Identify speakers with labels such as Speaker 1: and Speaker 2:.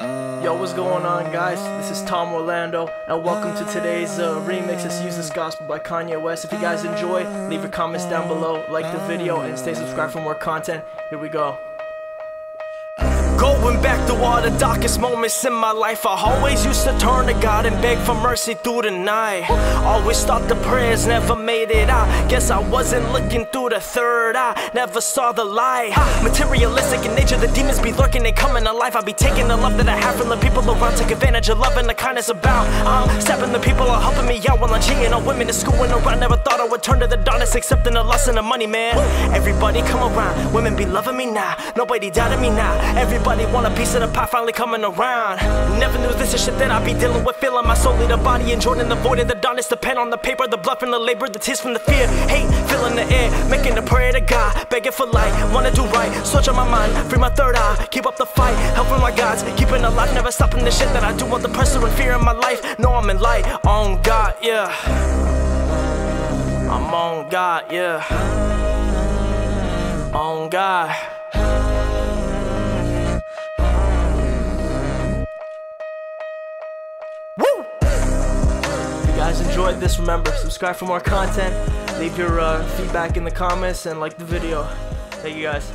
Speaker 1: Yo, what's going on, guys? This is Tom Orlando, and welcome to today's uh, remix of "Use This Gospel" by Kanye West. If you guys enjoy, leave your comments down below, like the video, and stay subscribed for more content. Here we go. Going back to all the darkest moments in my life. I always used to turn to God and beg for mercy through the night. Always thought the prayers never made it. Out Guess I wasn't looking through the third eye. Never saw the light. Materialistic in nature, the demons be lurking and coming alive I be taking the love that I have from the people around Take advantage of love and the kindness about. I'm stepping the people are helping me out While I'm cheating on women in school and around. Never thought I would turn to the darkness Accepting the lust and the money, man. Everybody come around, women be loving me now. Nobody doubting me now. Everybody want a piece of the pie finally coming around. Never knew this is shit that I'd be dealing with. Feeling my soul, the body, enjoying the void of the darkness. The pen on the paper, the blood and the labor, the tears from the fear. Hate, filling the air, making a prayer to God. Begging for light, wanna do right. Search on my mind, free my third eye. Keep up the fight, helping my gods. Keeping alive, never stopping the shit that I do. All the pressure and fear in my life. Know I'm in light, on God, yeah. I'm on God, yeah. On God. Guys enjoyed this, remember, subscribe for more content. Leave your uh, feedback in the comments and like the video. Thank you guys.